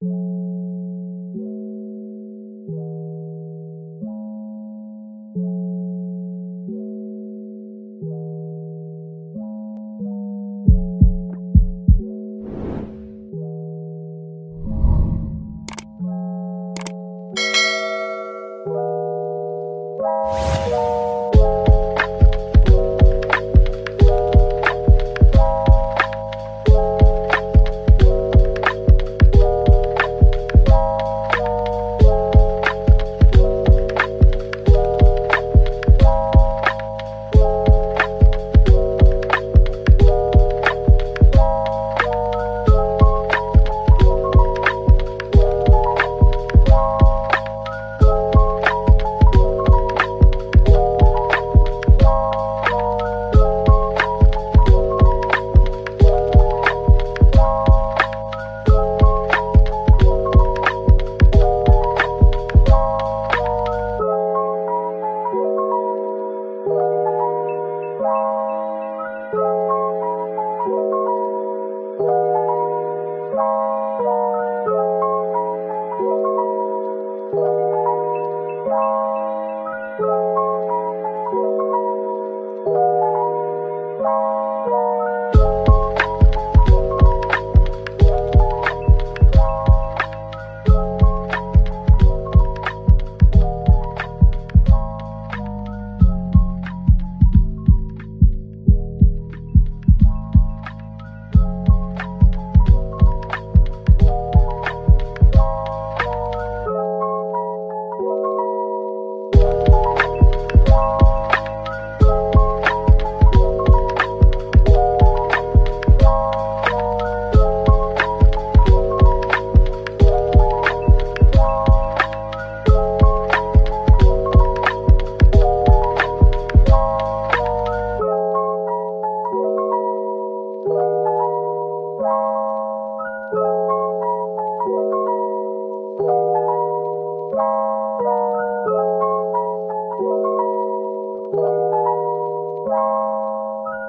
you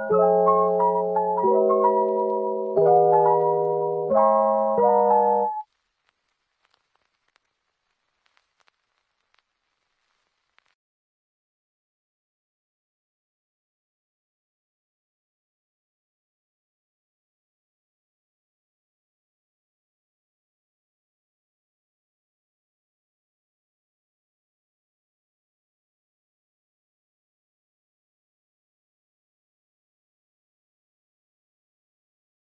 Música